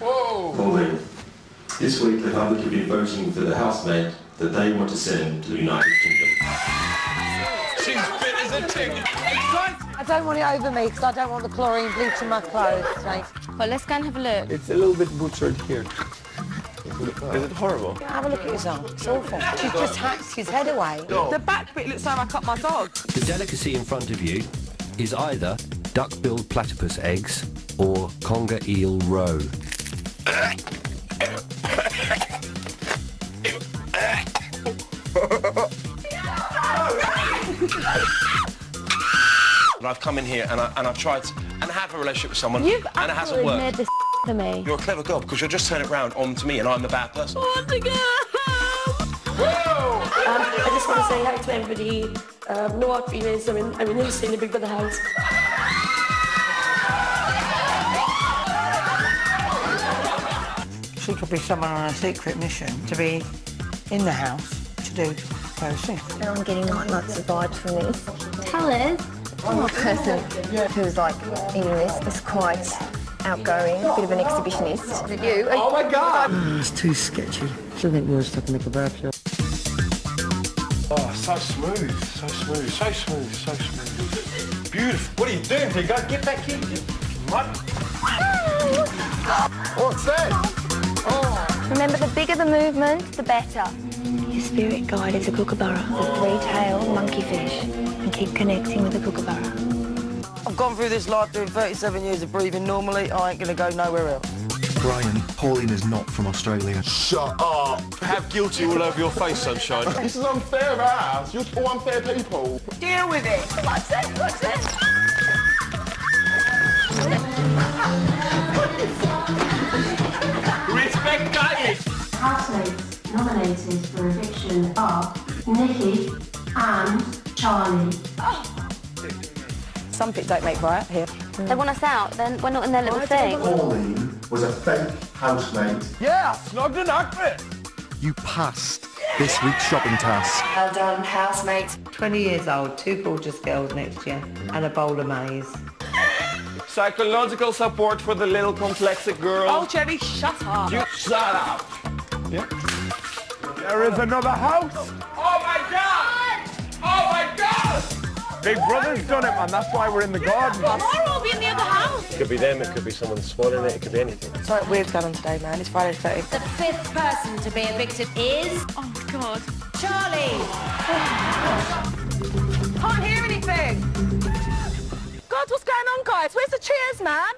Pauline, this week the public have been voting for the housemate that they want to send to the United Kingdom. She's fit as a tick. I don't want it over me because I don't want the chlorine bleaching my clothes, mate. Well, let's go and have a look. It's a little bit butchered here. Is it horrible? Have a look at his arm. It's awful. She's just hacked his head away. The back bit looks like I cut my dog. The delicacy in front of you is either duck-billed platypus eggs or conger eel roe. And I've come in here and, I, and I've tried to, and have a relationship with someone You've and it hasn't absolutely made worked. this for me. You're a clever girl because you'll just turn it round onto me and I'm the bad person. I want to go Um, I just want to say hi to everybody. Um, no hard feelings. I mean, I'm in Lucy in the Big Brother house. She could be someone on a secret mission to be in the house to do those things. I'm getting like lots of vibes from this. Tell us. I'm a person who's like in this is quite outgoing, a bit of an exhibitionist. Did you? Oh my god! Mm, mm. It's too sketchy. Still think we're stuck in the kebab shop. Oh, so smooth, so smooth, so smooth, so smooth. Beautiful. What are you doing, big guy? Get back here. Mud. What's that? Remember, the bigger the movement, the better. Your spirit guide is a kookaburra, the three-tailed monkeyfish, and keep connecting with the kookaburra. I've gone through this life doing 37 years of breathing normally. I ain't going to go nowhere else. Brian, Pauline is not from Australia. Shut up. Have guilty all over your face, sunshine. this is unfair, ass. You're all unfair people. Deal with it. What's this? What's this? Nominated for eviction are Nicky and Charley. Some bit don't make right here. They want us out, then we're not in their little thing. Pauline was a fake housemate. Yeah, snogged and accurate. You passed this week's shopping task. Well done, housemates. 20 years old, two gorgeous girls next year, and a bowl of maize. Psychological support for the little complexic girl. Oh, Jenny, shut up. You shut up. Yeah. There is another house. Oh my god! Oh my god! Big Brother's done it, man. That's why we're in the garden. Tomorrow we'll be in the other house. It could be them, it could be someone spoiling it, it could be anything. It's Something weird's going on today, man. It's Friday the 30th. The fifth person to be evicted is Oh, God. Charley. Can't hear anything. God, what's going on, guys? Where's the cheers, man?